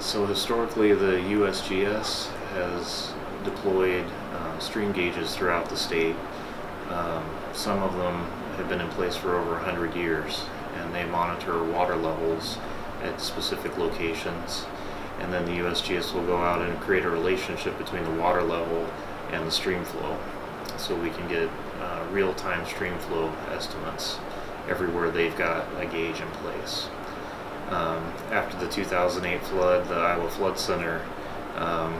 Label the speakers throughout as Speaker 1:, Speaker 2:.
Speaker 1: So historically, the USGS has deployed uh, stream gauges throughout the state. Um, some of them have been in place for over 100 years, and they monitor water levels at specific locations. And then the USGS will go out and create a relationship between the water level and the stream flow. So we can get uh, real-time stream flow estimates everywhere they've got a gauge in place. Um, after the 2008 flood, the Iowa Flood Center, um,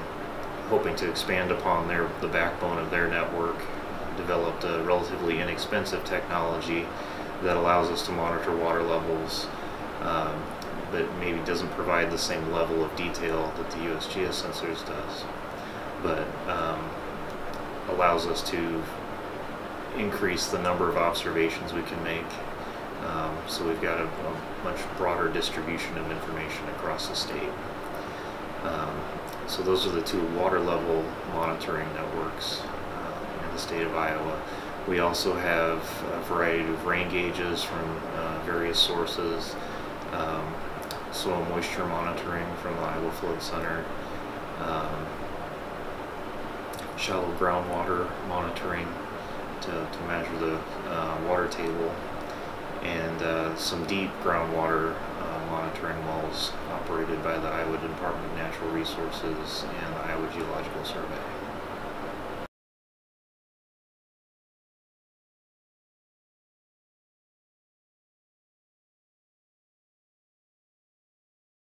Speaker 1: hoping to expand upon their the backbone of their network, developed a relatively inexpensive technology that allows us to monitor water levels, um, but maybe doesn't provide the same level of detail that the USGS sensors does, but um, allows us to increase the number of observations we can make. Um, so we've got a, a, much broader distribution of information across the state. Um, so those are the two water level monitoring networks uh, in the state of Iowa. We also have a variety of rain gauges from uh, various sources, um, soil moisture monitoring from the Iowa Flood Center, um, shallow groundwater monitoring to, to measure the uh, water table, and uh, some deep groundwater uh, monitoring wells operated by the Iowa Department of Natural Resources and the Iowa Geological Survey.